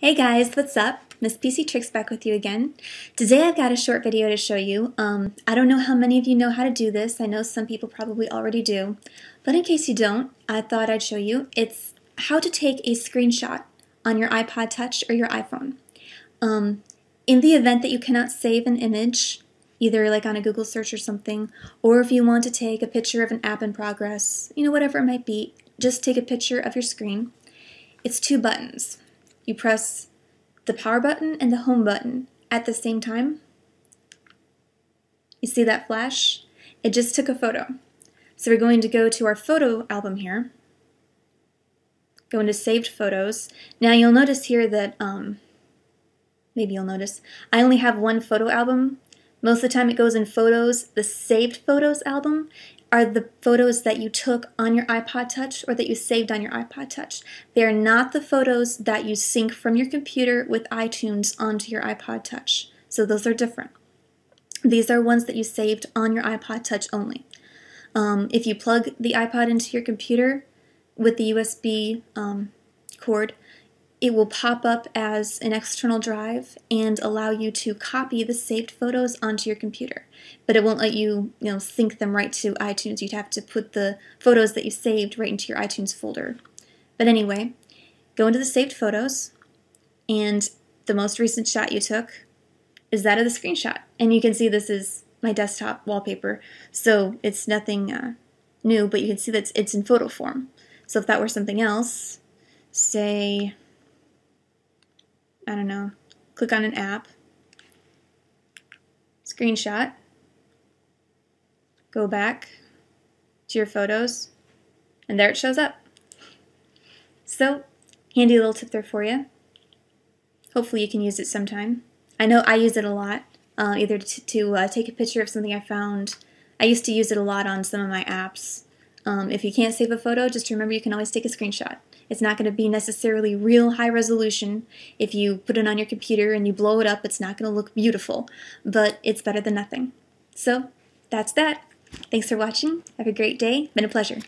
Hey guys, what's up? Miss PC Tricks back with you again. Today I've got a short video to show you. Um, I don't know how many of you know how to do this. I know some people probably already do. But in case you don't, I thought I'd show you. It's how to take a screenshot on your iPod Touch or your iPhone. Um, in the event that you cannot save an image, either like on a Google search or something, or if you want to take a picture of an app in progress, you know, whatever it might be, just take a picture of your screen. It's two buttons you press the power button and the home button at the same time. You see that flash? It just took a photo. So we're going to go to our photo album here. Go into saved photos. Now you'll notice here that, um, maybe you'll notice, I only have one photo album. Most of the time it goes in photos, the saved photos album, are the photos that you took on your iPod Touch or that you saved on your iPod Touch. They are not the photos that you sync from your computer with iTunes onto your iPod Touch. So those are different. These are ones that you saved on your iPod Touch only. Um, if you plug the iPod into your computer with the USB um, cord, it will pop up as an external drive and allow you to copy the saved photos onto your computer. But it won't let you, you know, sync them right to iTunes. You'd have to put the photos that you saved right into your iTunes folder. But anyway, go into the saved photos and the most recent shot you took is that of the screenshot. And you can see this is my desktop wallpaper, so it's nothing uh, new, but you can see that it's, it's in photo form. So if that were something else, say I don't know, click on an app, screenshot, go back to your photos, and there it shows up. So, handy little tip there for you. Hopefully you can use it sometime. I know I use it a lot, uh, either to, to uh, take a picture of something I found. I used to use it a lot on some of my apps. Um, if you can't save a photo, just remember you can always take a screenshot. It's not going to be necessarily real high resolution. If you put it on your computer and you blow it up, it's not going to look beautiful, but it's better than nothing. So that's that. Thanks for watching. Have a great day. Been a pleasure.